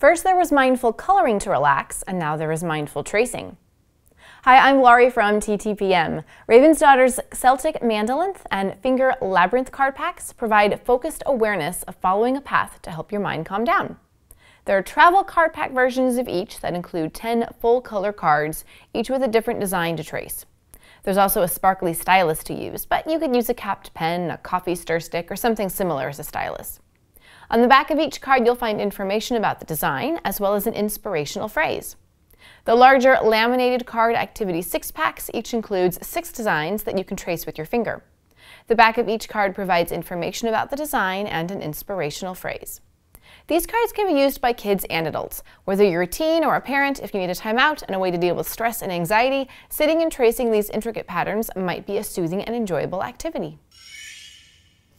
First, there was mindful coloring to relax, and now there is mindful tracing. Hi, I'm Laurie from TTPM. Ravensdaughter's Celtic Mandalynth and Finger Labyrinth card packs provide focused awareness of following a path to help your mind calm down. There are travel card pack versions of each that include 10 full color cards, each with a different design to trace. There's also a sparkly stylus to use, but you could use a capped pen, a coffee stir stick, or something similar as a stylus. On the back of each card, you'll find information about the design, as well as an inspirational phrase. The larger laminated card activity six packs each includes six designs that you can trace with your finger. The back of each card provides information about the design and an inspirational phrase. These cards can be used by kids and adults. Whether you're a teen or a parent, if you need a timeout and a way to deal with stress and anxiety, sitting and tracing these intricate patterns might be a soothing and enjoyable activity.